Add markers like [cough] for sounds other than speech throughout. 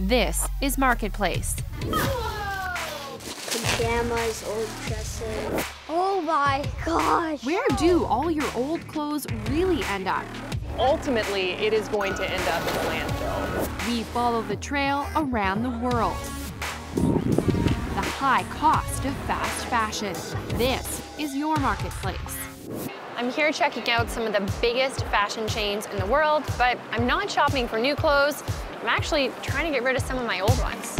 This is Marketplace. Pajamas, old dresses. Oh my gosh. Where do all your old clothes really end up? Ultimately, it is going to end up in a landfill. We follow the trail around the world. The high cost of fast fashion. This is your marketplace. I'm here checking out some of the biggest fashion chains in the world, but I'm not shopping for new clothes. I'm actually trying to get rid of some of my old ones.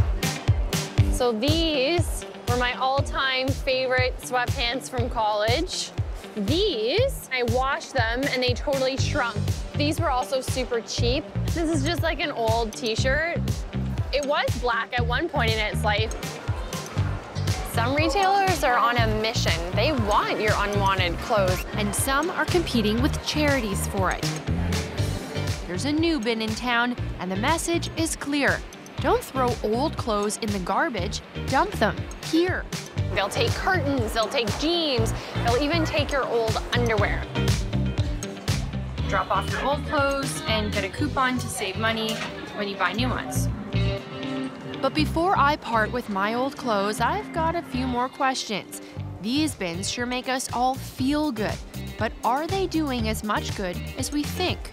So these were my all-time favorite sweatpants from college. These, I washed them and they totally shrunk. These were also super cheap. This is just like an old t-shirt. It was black at one point in its life. Some retailers are on a mission. They want your unwanted clothes, and some are competing with charities for it. There's a new bin in town, and the message is clear. Don't throw old clothes in the garbage, dump them here. They'll take curtains, they'll take jeans, they'll even take your old underwear. Drop off your old clothes and get a coupon to save money when you buy new ones. But before I part with my old clothes, I've got a few more questions. These bins sure make us all feel good, but are they doing as much good as we think?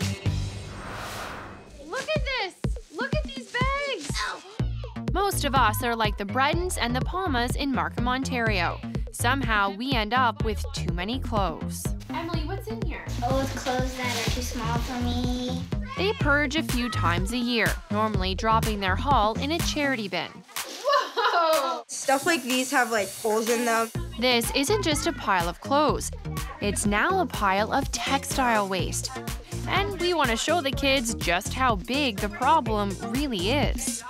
Most of us are like the Bredens and the Palmas in Markham, Ontario. Somehow we end up with too many clothes. Emily, what's in here? Oh, Old clothes that are too small for me. They purge a few times a year, normally dropping their haul in a charity bin. Whoa! Stuff like these have like holes in them. This isn't just a pile of clothes, it's now a pile of textile waste. And we want to show the kids just how big the problem really is.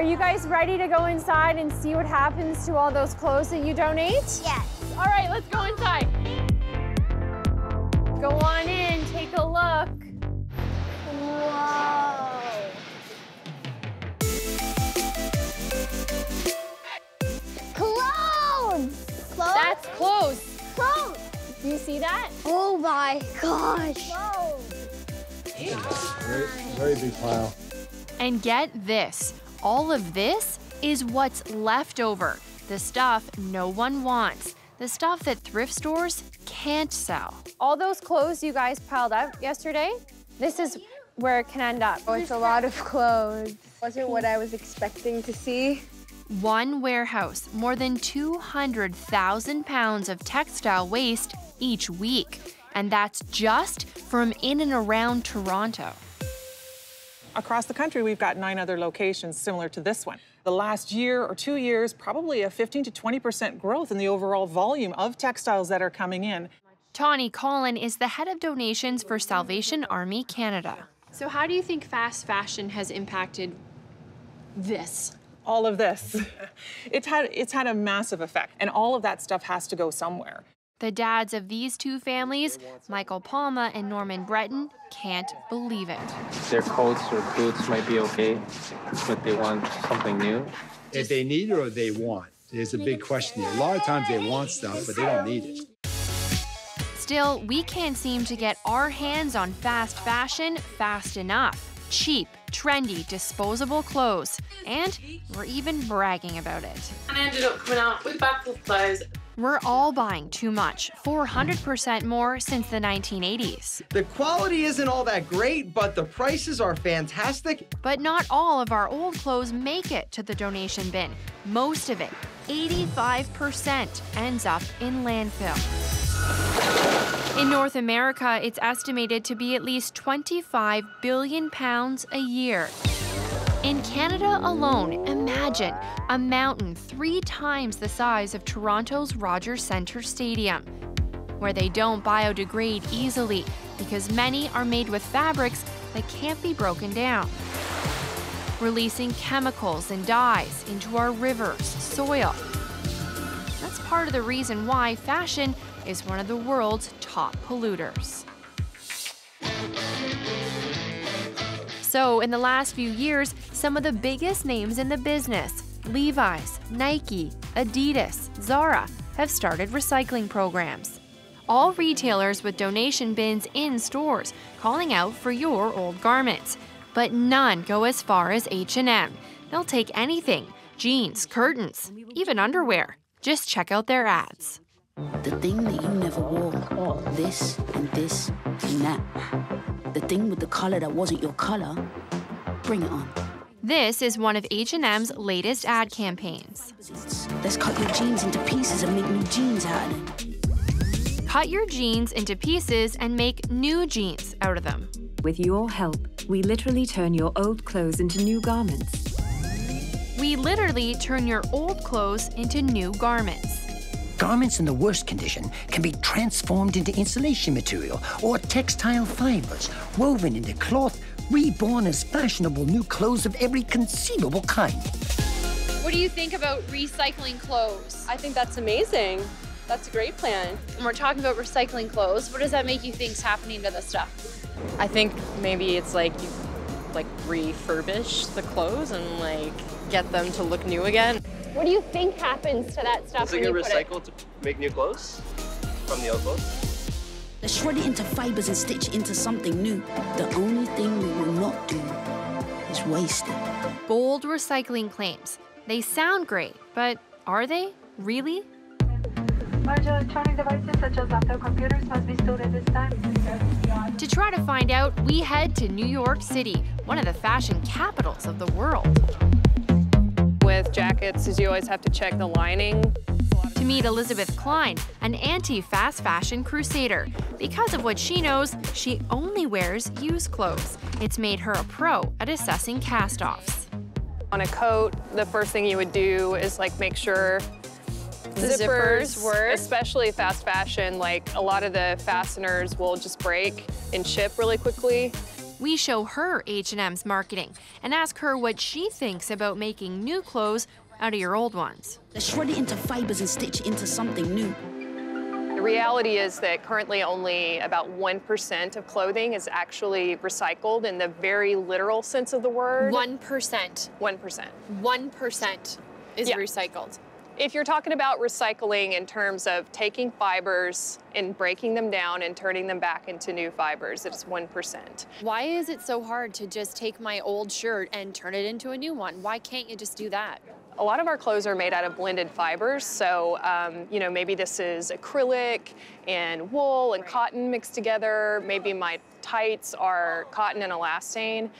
Are you guys ready to go inside and see what happens to all those clothes that you donate? Yes. All right, let's go inside. Go on in, take a look. Whoa. Clothes! Clothes? That's clothes. clothes! Do you see that? Oh my gosh. Very, very big pile. And get this all of this is what's left over. The stuff no one wants. The stuff that thrift stores can't sell. All those clothes you guys piled up yesterday, this is where it can end up. Oh, it's a lot of clothes. Wasn't what I was expecting to see. One warehouse, more than 200,000 pounds of textile waste each week. And that's just from in and around Toronto. Across the country, we've got nine other locations similar to this one. The last year or two years, probably a 15 to 20% growth in the overall volume of textiles that are coming in. Tawny Collin is the head of donations for Salvation Army Canada. So, how do you think fast fashion has impacted this? All of this. [laughs] It's had, it's had a massive effect, and all of that stuff has to go somewhere. The dads of these two families, Michael Palma and Norman Breton, can't believe it. Their coats or boots might be okay, but they want something new. If they need it or they want, there's a big question here. A lot of times they want stuff, but they don't need it. Still, we can't seem to get our hands on fast fashion fast enough. Cheap, trendy, disposable clothes. And we're even bragging about it. And I ended up coming out with buckle clothes. We're all buying too much, 400% more since the 1980s. The quality isn't all that great, but the prices are fantastic. But not all of our old clothes make it to the donation bin. Most of it, 85%, ends up in landfill. In North America, it's estimated to be at least 25 billion pounds a year. In Canada alone, imagine a mountain three times the size of Toronto's Rogers Centre Stadium, where they don't biodegrade easily because many are made with fabrics that can't be broken down. Releasing chemicals and dyes into our rivers, soil. That's part of the reason why fashion is one of the world's top polluters. So, in the last few years, some of the biggest names in the business Levi's, Nike, Adidas, Zara have started recycling programs. All retailers with donation bins in stores calling out for your old garments. but none go as far as H&M. They'll take anything, jeans, curtains, even underwear. Just check out their ads. The thing that you never wore, this and this and that. The thing with the color that wasn't your color, bring it on. This is one of H&M's latest ad campaigns. Let's cut your jeans into pieces and make new jeans out of them. Cut your jeans into pieces and make new jeans out of them. With your help, we literally turn your old clothes into new garments. We literally turn your old clothes into new garments. Garments in the worst condition can be transformed into insulation material or textile fibers, woven into cloth, reborn as fashionable new clothes of every conceivable kind. What do you think about recycling clothes? I think that's amazing. That's a great plan. And we're talking about recycling clothes. What does that make you think is happening to the stuff? I think maybe it's like you like refurbish the clothes and like get them to look new again. What do you think happens to that stuff Does it when get you put it? recycled to make new clothes from the old clothes? Let's shred it into fibers and stitch it into something new. The only thing we will not do is waste it. Bold recycling claims. They sound great, but are they? Really? Large electronic devices such as laptop computers must be stored at this time. To try to find out, we head to New York City, one of the fashion capitals of the world. With jackets, is you always have to check the lining. To meet Elizabeth Cline, an anti fast fashion crusader. Because of what she knows, she only wears used clothes. It's made her a pro at assessing cast offs. On a coat, the first thing you would do is like make sure The zippers, zippers work. especially fast fashion, like a lot of the fasteners will just break and chip really quickly. We show her H&M's marketing and ask her what she thinks about making new clothes out of your old ones. Let's shred it into fibers and stitch it into something new. The reality is that currently only about 1% of clothing is actually recycled in the very literal sense of the word. 1%. 1%. 1% is Yeah. recycled. If you're talking about recycling in terms of taking fibers and breaking them down and turning them back into new fibers, it's 1%. Why is it so hard to just take my old shirt and turn it into a new one? Why can't you just do that? A lot of our clothes are made out of blended fibers, so um, you know maybe this is acrylic and wool and cotton mixed together. Maybe my tights are cotton and elastane.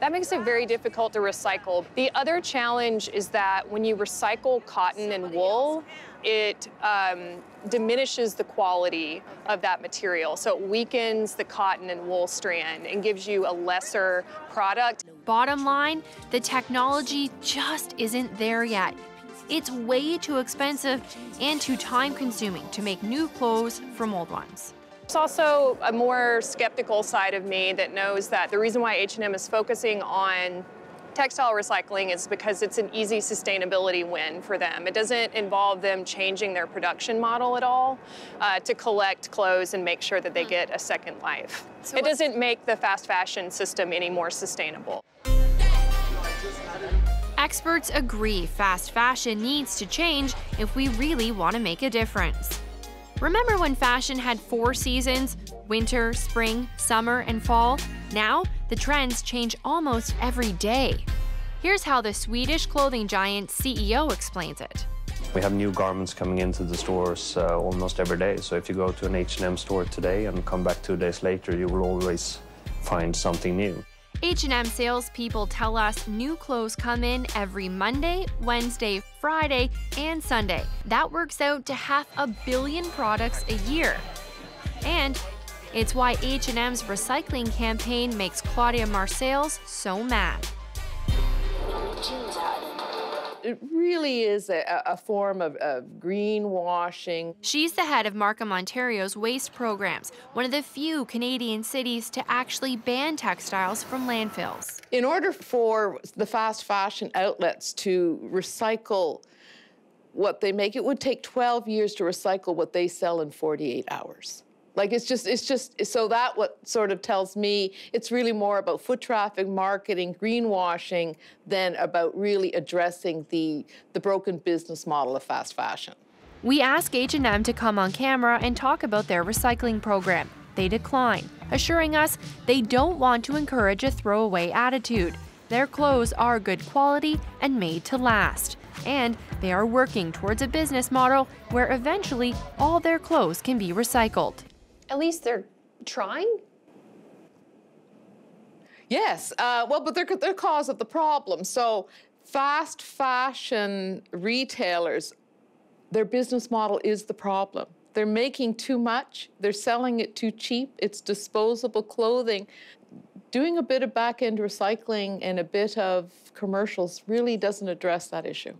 That makes it very difficult to recycle. The other challenge is that when you recycle cotton and wool, it um, diminishes the quality of that material. So it weakens the cotton and wool strand and gives you a lesser product. Bottom line, the technology just isn't there yet. It's way too expensive and too time consuming to make new clothes from old ones. There's also a more skeptical side of me that knows that the reason why H&M is focusing on textile recycling is because it's an easy sustainability win for them. It doesn't involve them changing their production model at all uh, to collect clothes and make sure that they get a second life. it doesn't make the fast fashion system any more sustainable. Experts agree fast fashion needs to change if we really want to make a difference. Remember when fashion had four seasons winter, spring, summer, and fall? Now, the trends change almost every day. Here's how the Swedish clothing giant CEO explains it. We have new garments coming into the stores uh, almost every day. So if you go to an H&M store today and come back two days later, you will always find something new. H&M salespeople tell us new clothes come in every Monday, Wednesday, Friday, and Sunday. That works out to half a billion products a year. And it's why H&M's recycling campaign makes Claudia Marsales so mad. It really is a, a form of, of greenwashing. She's the head of Markham, Ontario's waste programs, one of the few Canadian cities to actually ban textiles from landfills. In order for the fast fashion outlets to recycle what they make, it would take 12 years to recycle what they sell in 48 hours. Like it's just, it's just, so that what sort of tells me it's really more about foot traffic marketing, greenwashing, than about really addressing the, the broken business model of fast fashion. We ask H&M to come on camera and talk about their recycling program. they decline, assuring us they don't want to encourage a throwaway attitude. Their clothes are good quality and made to last. And they are working towards a business model where eventually all their clothes can be recycled. At least they're trying. Yes, uh, well, but they're, they're cause of the problem. So fast fashion retailers, their business model is the problem. They're making too much, they're selling it too cheap, it's disposable clothing. Doing a bit of back end recycling and a bit of commercials really doesn't address that issue.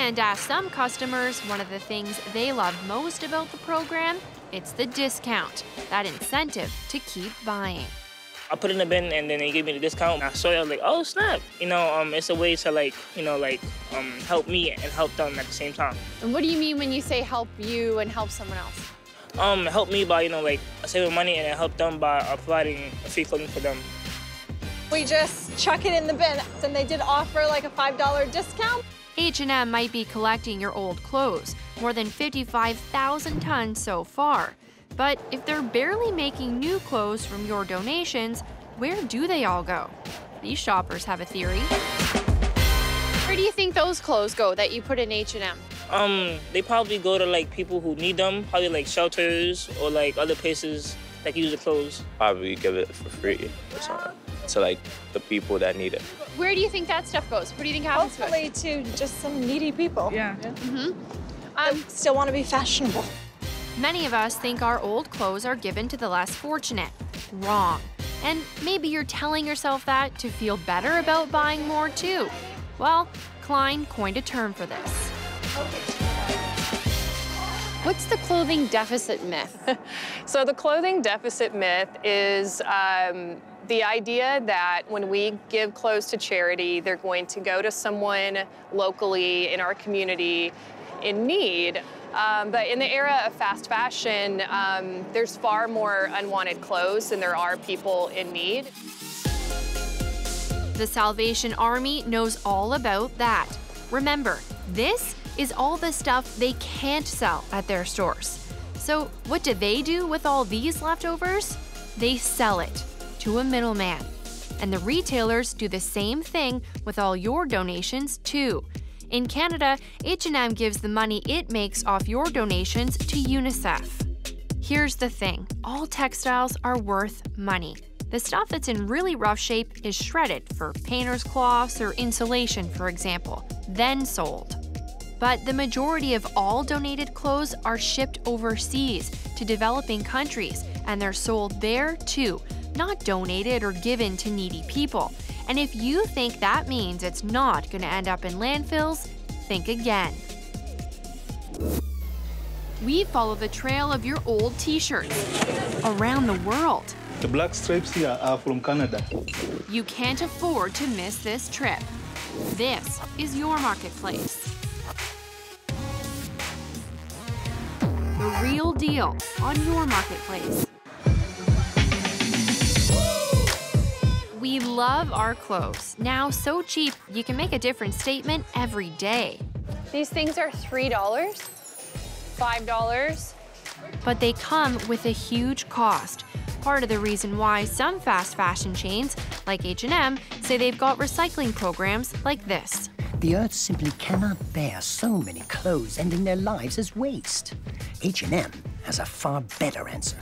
And ask some customers, one of the things they love most about the program, it's the discount, that incentive to keep buying. I put it in the bin and then they gave me the discount. I saw it, I was like, oh snap. You know, um, it's a way to like, you know, like um, help me and help them at the same time. And what do you mean when you say help you and help someone else? Um, help me by, you know, like saving money and help them by uh, providing free clothing for them. We just chuck it in the bin, and they did offer like a $5 discount. H&M might be collecting your old clothes, more than 55,000 tons so far. But if they're barely making new clothes from your donations, where do they all go? These shoppers have a theory. Where do you think those clothes go that you put in H&M? Um, they probably go to like people who need them, probably like shelters or like other places that use the clothes. Probably give it for free or something to like the people that need it. Where do you think that stuff goes? What do you think happens Hopefully to just some needy people. Yeah. Mm-hmm. Um, still want to be fashionable. Many of us think our old clothes are given to the less fortunate. Wrong. And maybe you're telling yourself that to feel better about buying more too. Well, Cline coined a term for this. What's the clothing deficit myth? [laughs] so the clothing deficit myth is um, the idea that when we give clothes to charity, they're going to go to someone locally in our community in need. Um, but in the era of fast fashion, um, there's far more unwanted clothes than there are people in need. The Salvation Army knows all about that. Remember, this is all the stuff they can't sell at their stores. So, what do they do with all these leftovers? They sell it to a middleman. And the retailers do the same thing with all your donations too. In Canada, H&M gives the money it makes off your donations to UNICEF. Here's the thing, all textiles are worth money. The stuff that's in really rough shape is shredded for painter's cloths or insulation, for example, then sold. But the majority of all donated clothes are shipped overseas to developing countries, and they're sold there too, not donated or given to needy people. And if you think that means it's not going to end up in landfills, think again. We follow the trail of your old t shirts around the world. The black stripes here are from Canada. You can't afford to miss this trip. This is your marketplace. Real deal on your marketplace. We love our clothes. Now so cheap, you can make a different statement every day. These things are $3, $5. But they come with a huge cost. Part of the reason why some fast fashion chains, like H&M, say they've got recycling programs like this. The Earth simply cannot bear so many clothes ending their lives as waste. H&M has a far better answer.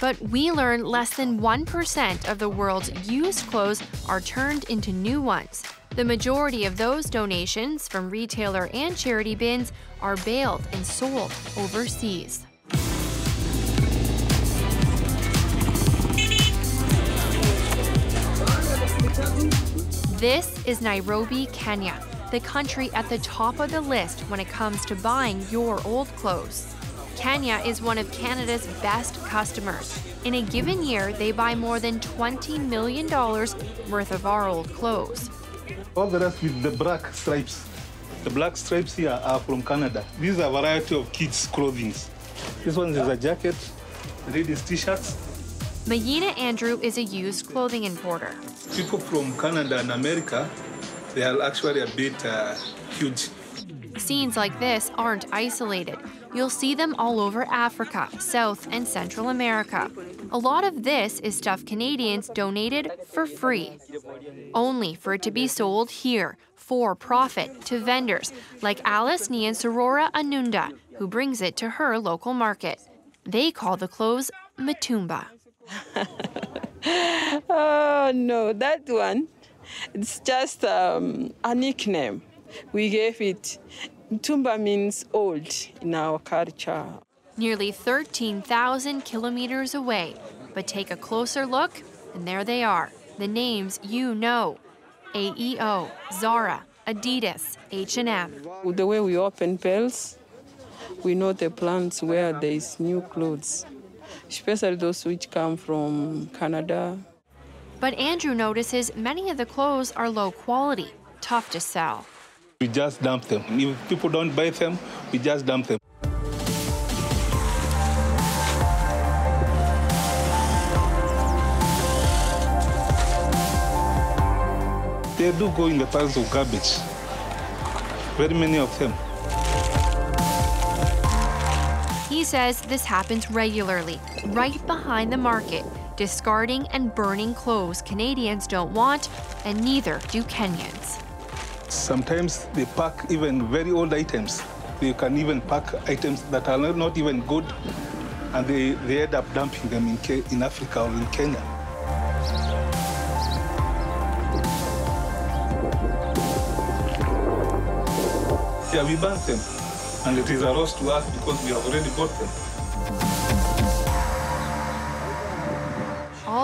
But we learn less than 1% of the world's used clothes are turned into new ones. The majority of those donations from retailer and charity bins are baled and sold overseas. This is Nairobi, Kenya, the country at the top of the list when it comes to buying your old clothes. Kenya is one of Canada's best customers. In a given year, they buy more than $20 million worth of our old clothes. All the rest with the black stripes. The black stripes here are from Canada. These are a variety of kids' clothing. This one is a jacket, ladies' t-shirts. Mayina Andrew is a used clothing importer. People from Canada and America, they are actually a bit uh, huge. Scenes like this aren't isolated. you'll see them all over Africa, South and Central America. A lot of this is stuff Canadians donated for free, only for it to be sold here for profit to vendors like Alice Nyansorora Anunda, who brings it to her local market. They call the clothes Mitumba. [laughs] oh, no, that one, it's just um, a nickname. We gave it. Tumba means old in our culture. Nearly 13,000 kilometers away. But take a closer look, and there they are. The names you know AEO, Zara, Adidas, H&M. The way we open bells, we know the plants where there is new clothes, especially those which come from Canada. But Andrew notices many of the clothes are low quality, tough to sell. We just dump them. If people don't buy them, we just dump them. They do go in the piles of garbage. Very many of them. He says this happens regularly, right behind the market, discarding and burning clothes Canadians don't want, and neither do Kenyans. Sometimes they pack even very old items. They can even pack items that are not even good, and they, they end up dumping them in, in Africa or in Kenya. Yeah, we burn them, and it is a loss to us because we have already bought them.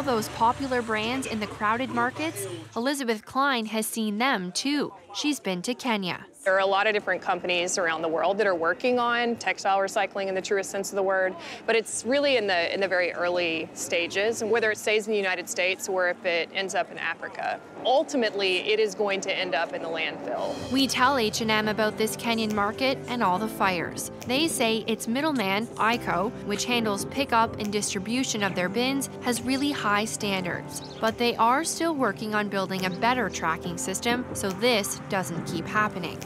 All those popular brands in the crowded markets, Elizabeth Cline has seen them too. She's been to Kenya. There are a lot of different companies around the world that are working on textile recycling in the truest sense of the word, but it's really in the in the very early stages, and whether it stays in the United States or if it ends up in Africa. Ultimately, it is going to end up in the landfill. We tell H&M about this Kenyan market and all the fires. They say its middleman, ICO, which handles pickup and distribution of their bins, has really high standards. But they are still working on building a better tracking system so this doesn't keep happening.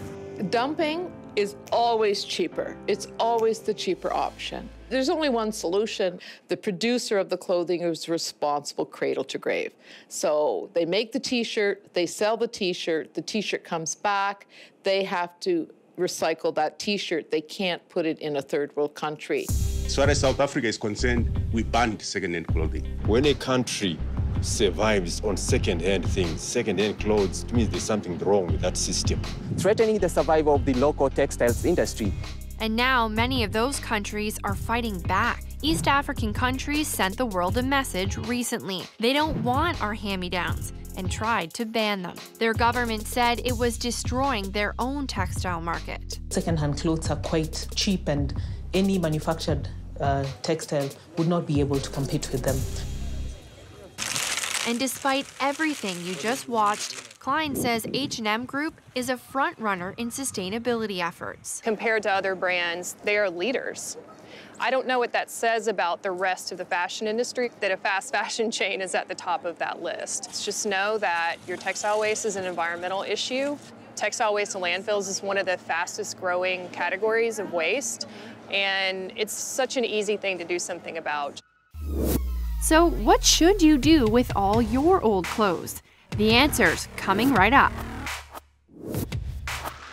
Dumping is always cheaper. It's always the cheaper option. There's only one solution. The producer of the clothing is responsible cradle to grave. So they make the t-shirt, they sell the t-shirt, the t-shirt comes back, they have to recycle that t-shirt. They can't put it in a third world country. As far as South Africa is concerned, we banned second-hand clothing. When a country survives on second-hand things, second-hand clothes, it means there's something wrong with that system. Threatening the survival of the local textiles industry. And now many of those countries are fighting back. East African countries sent the world a message recently. They don't want our hand-me-downs and tried to ban them. Their government said it was destroying their own textile market. Second-hand clothes are quite cheap and any manufactured uh, textile would not be able to compete with them. And despite everything you just watched, Cline says H&M Group is a front runner in sustainability efforts. Compared to other brands, they are leaders. I don't know what that says about the rest of the fashion industry, that a fast [laughs] fashion chain is at the top of that list. Just know that your textile waste is an environmental issue. Textile waste to landfills is one of the fastest growing categories of waste, and it's such an easy thing to do something about. So what should you do with all your old clothes? The answer's coming right up.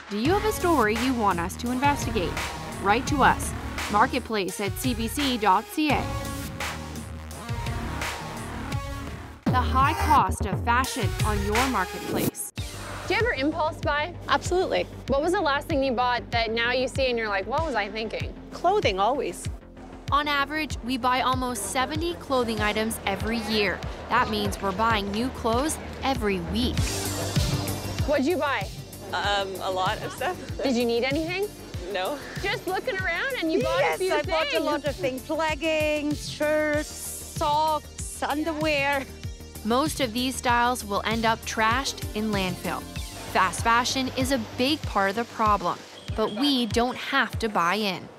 Do you have a story you want us to investigate? Write to us, marketplace at cbc.ca. The high cost of fashion on your marketplace. Do you ever impulse buy? Absolutely. What was the last thing you bought that now you see and you're like, what was I thinking? Clothing, always. On average, we buy almost 70 clothing items every year. That means we're buying new clothes every week. What'd you buy? Um, a lot of stuff. Did you need anything? No. Just looking around and you yes, bought a few I things. bought a lot of things. Leggings, shirts, socks, underwear. Most of these styles will end up trashed in landfill. Fast fashion is a big part of the problem, but we don't have to buy in.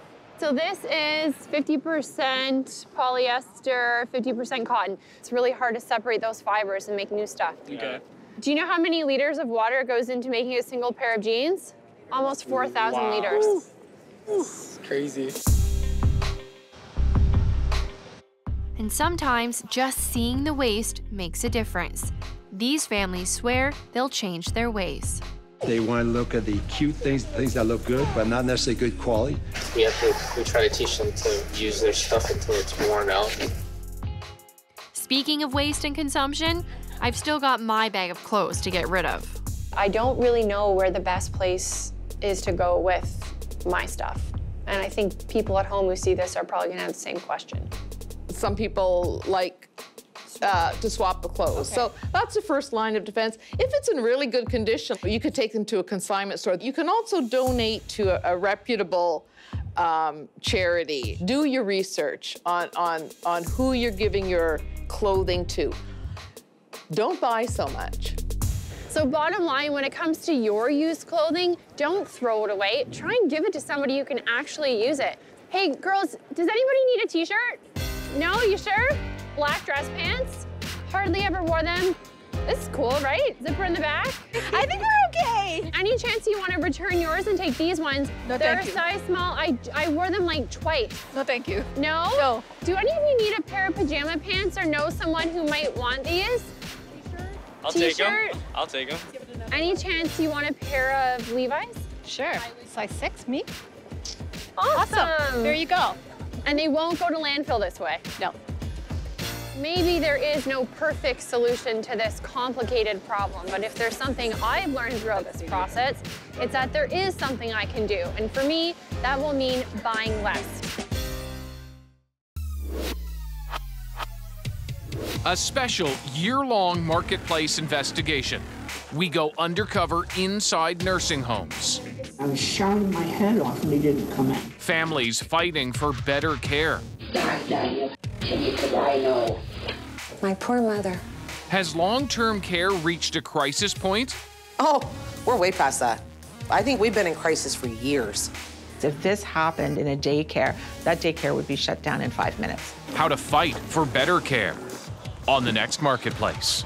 So this is 50% polyester, 50% cotton. It's really hard to separate those fibers and make new stuff. Okay. Do you know how many liters of water goes into making a single pair of jeans? Almost 4,000 Wow. liters. It's crazy. And sometimes just seeing the waste makes a difference. These families swear they'll change their ways. They want to look at the cute things, things that look good, but not necessarily good quality. We have to, we try to teach them to use their stuff until it's worn out. Speaking of waste and consumption, I've still got my bag of clothes to get rid of. I don't really know where the best place is to go with my stuff. And I think people at home who see this are probably gonna have the same question. Some people like uh, to swap the clothes. So that's the first line of defense. If it's in really good condition, you could take them to a consignment store. You can also donate to a, a reputable um, charity. Do your research on, on, on who you're giving your clothing to. Don't buy so much. So bottom line, when it comes to your used clothing, don't throw it away. Try and give it to somebody who can actually use it. Hey, girls, does anybody need a t-shirt? No, you sure? Black dress pants? Hardly ever wore them. This is cool, right? Zipper in the back? I think we're okay. Any chance you want to return yours and take these ones? No, They're thank a you. size small. I, I wore them like twice. No, thank you. No? No. Do any of you need a pair of pajama pants or know someone who might want these? T-shirt? I'll take them. I'll take them. Any chance you want a pair of Levi's? Sure. Size six, me? Awesome. There you go. And they won't go to landfill this way? No. Maybe there is no perfect solution to this complicated problem, but if there's something I've learned throughout this process, it's that there is something I can do. And for me, that will mean buying less. A special year-long marketplace investigation. We go undercover inside nursing homes. I was shouting my head off and they didn't come in. Families fighting for better care. Because I know. My poor mother. Has long-term care reached a crisis point? Oh, we're way past that. I think we've been in crisis for years. If this happened in a daycare, that daycare would be shut down in five minutes. How to fight for better care on the next marketplace.